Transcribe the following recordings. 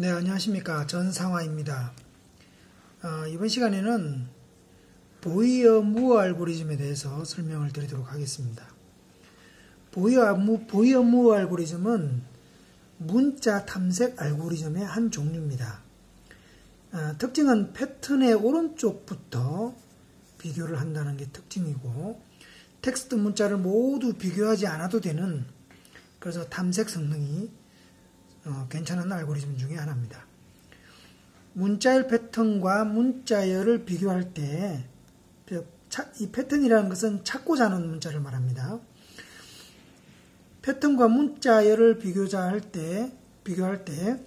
네, 안녕하십니까. 전상화입니다. 어, 이번 시간에는 보이어 무어 알고리즘에 대해서 설명을 드리도록 하겠습니다. 보이어, 무, 보이어 무어 알고리즘은 문자 탐색 알고리즘의 한 종류입니다. 어, 특징은 패턴의 오른쪽부터 비교를 한다는 게 특징이고 텍스트 문자를 모두 비교하지 않아도 되는 그래서 탐색 성능이 어, 괜찮은 알고리즘 중에 하나입니다. 문자열 패턴과 문자열을 비교할 때, 이 패턴이라는 것은 찾고자 하는 문자를 말합니다. 패턴과 문자열을 비교자 할 때, 비교할 때,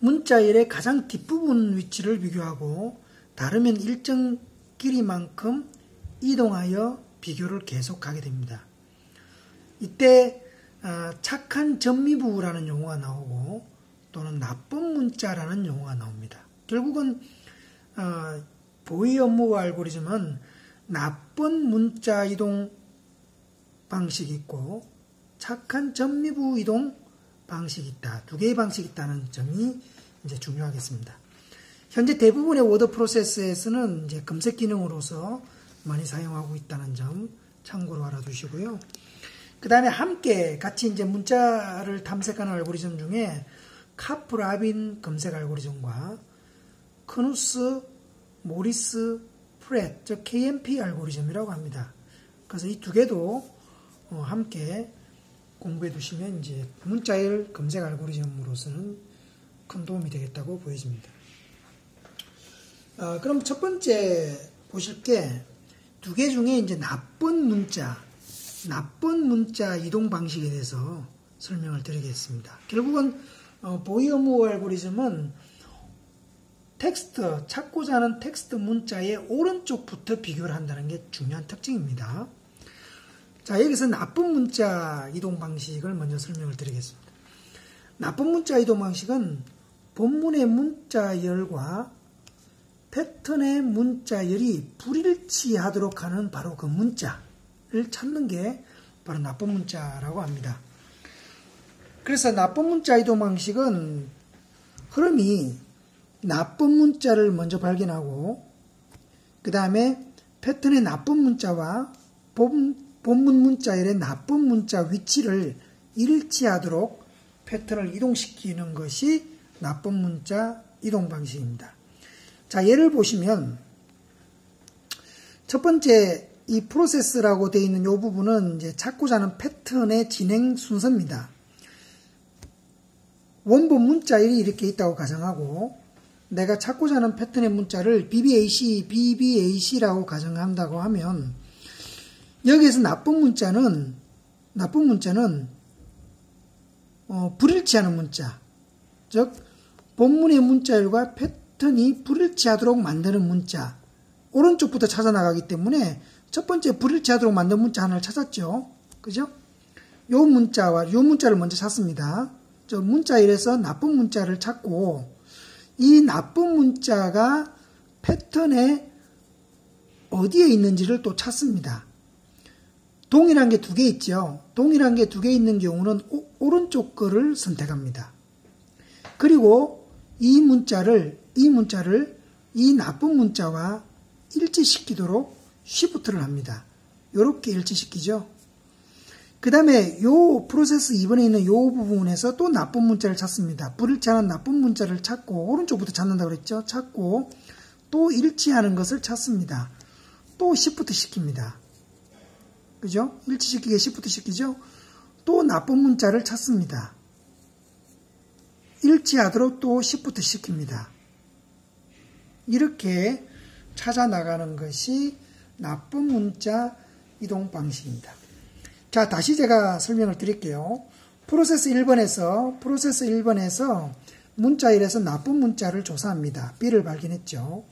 문자열의 가장 뒷부분 위치를 비교하고, 다르면 일정 길이만큼 이동하여 비교를 계속하게 됩니다. 이때 어, 착한 전미부라는 용어가 나오고 또는 나쁜 문자라는 용어가 나옵니다. 결국은 어, 보이 업무 알고리즘은 나쁜 문자 이동 방식이 있고 착한 전미부 이동 방식이 있다. 두 개의 방식이 있다는 점이 이제 중요하겠습니다. 현재 대부분의 워드 프로세서에서는 이제 검색 기능으로서 많이 사용하고 있다는 점 참고로 알아두시고요. 그 다음에 함께 같이 이제 문자를 탐색하는 알고리즘 중에 카프라빈 검색 알고리즘과 크누스, 모리스, 프랫, 즉 KMP 알고리즘이라고 합니다. 그래서 이 두 개도 어, 함께 공부해 두시면 이제 문자열 검색 알고리즘으로서는 큰 도움이 되겠다고 보여집니다. 어, 그럼 첫 번째 보실 게 두 개 중에 이제 나쁜 문자, 나쁜 문자 이동 방식에 대해서 설명을 드리겠습니다. 결국은 어, 보이어무어 알고리즘은 텍스트, 찾고자 하는 텍스트 문자의 오른쪽부터 비교를 한다는 게 중요한 특징입니다. 자, 여기서 나쁜 문자 이동 방식을 먼저 설명을 드리겠습니다. 나쁜 문자 이동 방식은 본문의 문자열과 패턴의 문자열이 불일치하도록 하는 바로 그 문자, 를 찾는 게 바로 나쁜 문자라고 합니다. 그래서 나쁜 문자 이동 방식은 흐름이 나쁜 문자를 먼저 발견하고 그 다음에 패턴의 나쁜 문자와 본, 문 문자열의 나쁜 문자 위치를 일치하도록 패턴을 이동시키는 것이 나쁜 문자 이동 방식입니다. 자, 예를 보시면 첫 번째 이 프로세스라고 되어 있는 이 부분은 이제 찾고자 하는 패턴의 진행 순서입니다. 원본 문자일이 이렇게 있다고 가정하고 내가 찾고자 하는 패턴의 문자를 BBAC, BBAC라고 가정한다고 하면 여기에서 나쁜 문자는 나쁜 문자는 어, 불일치하는 문자 즉 본문의 문자열과 패턴이 불일치하도록 만드는 문자 오른쪽부터 찾아 나가기 때문에 첫 번째 불일치하도록 만든 문자 하나를 찾았죠. 그죠? 요 문자와 요 문자를 먼저 찾습니다. 저 문자 1에서 나쁜 문자를 찾고 이 나쁜 문자가 패턴에 어디에 있는지를 또 찾습니다. 동일한 게 두 개 있죠. 동일한 게 두 개 있는 경우는 오, 른쪽 거를 선택합니다. 그리고 이 문자를 이 문자를 이 나쁜 문자와 일치시키도록 쉬프트를 합니다. 이렇게 일치시키죠. 그 다음에 요 프로세스 2번에 있는 요 부분에서 또 나쁜 문자를 찾습니다. 불일치하는 나쁜 문자를 찾고 오른쪽부터 찾는다고 그랬죠. 찾고 또 일치하는 것을 찾습니다. 또 시프트 시킵니다. 그죠? 일치시키게 시프트 시키죠. 또 나쁜 문자를 찾습니다. 일치하도록 또 시프트 시킵니다. 이렇게 찾아 나가는 것이 나쁜 문자 이동 방식입니다. 자, 다시 제가 설명을 드릴게요. 프로세스 1번에서, 프로세스 1번에서 문자 1에서 나쁜 문자를 조사합니다. B를 발견했죠.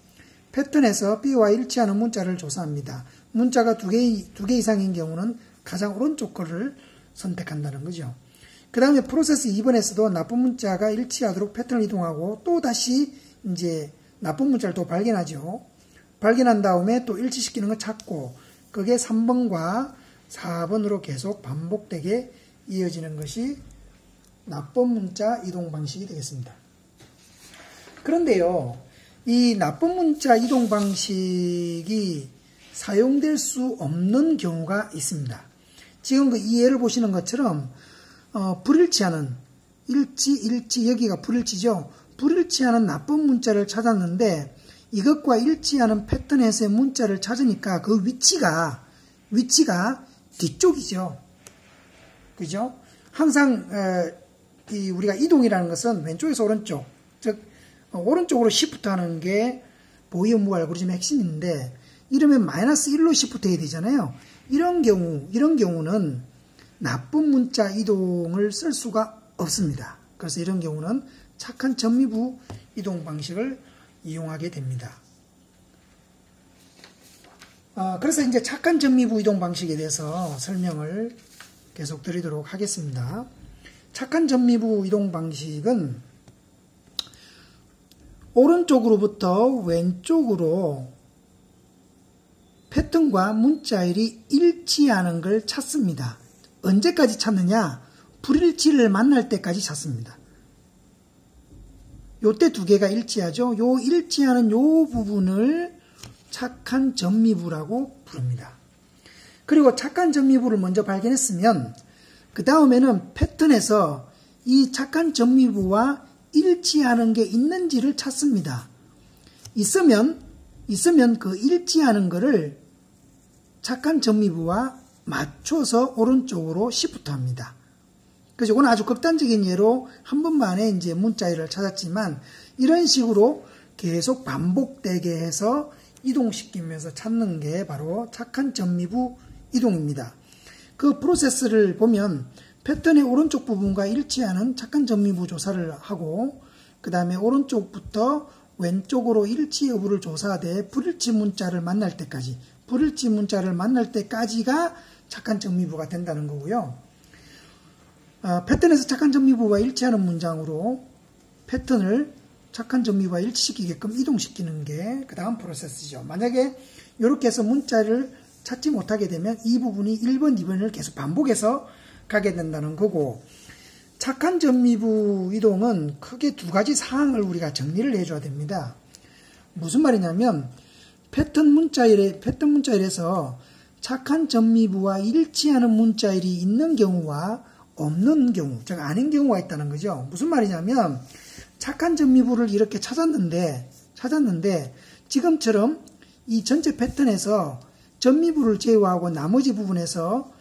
패턴에서 B와 일치하는 문자를 조사합니다. 문자가 두 개, 두 개 이상인 경우는 가장 오른쪽 거를 선택한다는 거죠. 그 다음에 프로세스 2번에서도 나쁜 문자가 일치하도록 패턴을 이동하고 또 다시 이제 나쁜 문자를 또 발견하죠. 발견한 다음에 또 일치시키는 걸 찾고 그게 3번과 4번으로 계속 반복되게 이어지는 것이 나쁜 문자 이동 방식이 되겠습니다. 그런데요, 이 나쁜 문자 이동 방식이 사용될 수 없는 경우가 있습니다. 지금 그이 예를 보시는 것처럼 어, 불일치하는 일치 일치 여기가 불일치죠. 불일치하는 나쁜 문자를 찾았는데 이것과 일치하는 패턴에서의 문자를 찾으니까 그 위치가 위치가 뒤쪽이죠. 그죠? 항상 에, 이 우리가 이동이라는 것은 왼쪽에서 오른쪽, 즉 어, 오른쪽으로 시프트 하는 게 보이 업무 알고리즘의 핵심인데 이러면 마이너스 1로 시프트 해야 되잖아요. 이런 경우 이런 경우는 나쁜 문자 이동을 쓸 수가 없습니다. 그래서 이런 경우는 착한 전미부 이동 방식을 이용하게 됩니다. 어, 그래서 이제 착한 전미부 이동 방식에 대해서 설명을 계속 드리도록 하겠습니다. 착한 전미부 이동 방식은 오른쪽으로부터 왼쪽으로 패턴과 문자일이 일치하는 걸 찾습니다. 언제까지 찾느냐? 불일치를 만날 때까지 찾습니다. 요때 두 개가 일치하죠. 요 일치하는 요 부분을 착한 전미부라고 부릅니다. 그리고 착한 전미부를 먼저 발견했으면 그 다음에는 패턴에서 이 착한 전미부와 일치하는 게 있는지를 찾습니다. 있으면 있으면 그 일치하는 것을 착한 전미부와 맞춰서 오른쪽으로 시프트합니다. 그래서 이건 아주 극단적인 예로 한 번만에 이제 문자열을 찾았지만 이런 식으로 계속 반복되게 해서 이동시키면서 찾는 게 바로 착한 전미부 이동입니다. 그 프로세스를 보면 패턴의 오른쪽 부분과 일치하는 착한 전미부 조사를 하고 그 다음에 오른쪽부터 왼쪽으로 일치 여부를 조사하되 불일치 문자를 만날 때까지 불일치 문자를 만날 때까지가 착한 정미부가 된다는 거고요. 어, 패턴에서 착한 정미부와 일치하는 문장으로 패턴을 착한 정미부와 일치시키게끔 이동시키는 게 그 다음 프로세스죠. 만약에 이렇게 해서 문자를 찾지 못하게 되면 이 부분이 1번, 2번을 계속 반복해서 가게 된다는 거고 착한 전미부 이동은 크게 두 가지 사항을 우리가 정리를 해줘야 됩니다. 무슨 말이냐면 패턴 문자일에 패턴 문자일에서 착한 전미부와 일치하는 문자일이 있는 경우와 없는 경우, 즉 아닌 경우가 있다는 거죠. 무슨 말이냐면 착한 전미부를 이렇게 찾았는데 찾았는데 지금처럼 이 전체 패턴에서 전미부를 제외하고 나머지 부분에서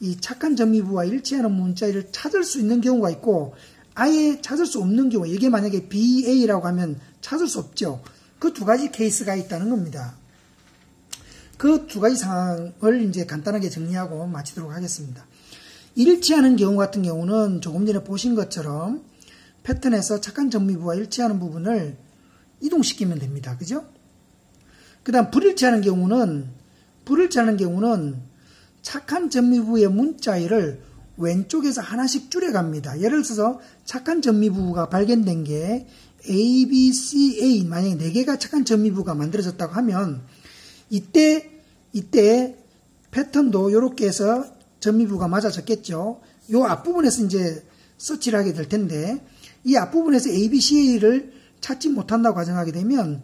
이 착한 전미부와 일치하는 문자를 찾을 수 있는 경우가 있고 아예 찾을 수 없는 경우 이게 만약에 BA라고 하면 찾을 수 없죠. 그 두 가지 케이스가 있다는 겁니다. 그 두 가지 상황을 이제 간단하게 정리하고 마치도록 하겠습니다. 일치하는 경우 같은 경우는 조금 전에 보신 것처럼 패턴에서 착한 전미부와 일치하는 부분을 이동시키면 됩니다. 그죠? 그 다음 불일치하는 경우는 불일치하는 경우는 착한 전미부의 문자열을 왼쪽에서 하나씩 줄여갑니다. 예를 들어서 착한 전미부가 발견된 게 A, B, C, A 만약에 4개가 착한 전미부가 만들어졌다고 하면 이때 이때 패턴도 이렇게 해서 전미부가 맞아졌겠죠. 요 앞부분에서 이제 서치를 하게 될 텐데 이 앞부분에서 A, B, C, A를 찾지 못한다고 가정하게 되면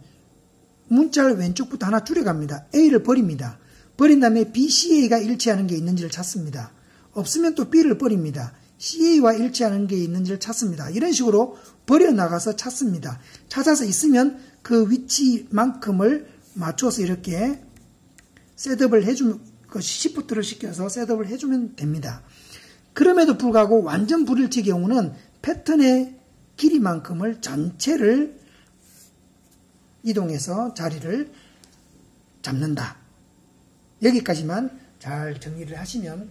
문자를 왼쪽부터 하나 줄여갑니다. A를 버립니다. 버린 다음에 BCA가 일치하는 게 있는지를 찾습니다. 없으면 또 B를 버립니다. CA와 일치하는 게 있는지를 찾습니다. 이런 식으로 버려나가서 찾습니다. 찾아서 있으면 그 위치만큼을 맞춰서 이렇게 셋업을 해주면, 그 시프트를 시켜서 셋업을 해주면 됩니다. 그럼에도 불구하고 완전 불일치 경우는 패턴의 길이만큼을 전체를 이동해서 자리를 잡는다. 여기까지만 잘 정리를 하시면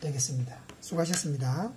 되겠습니다. 수고하셨습니다.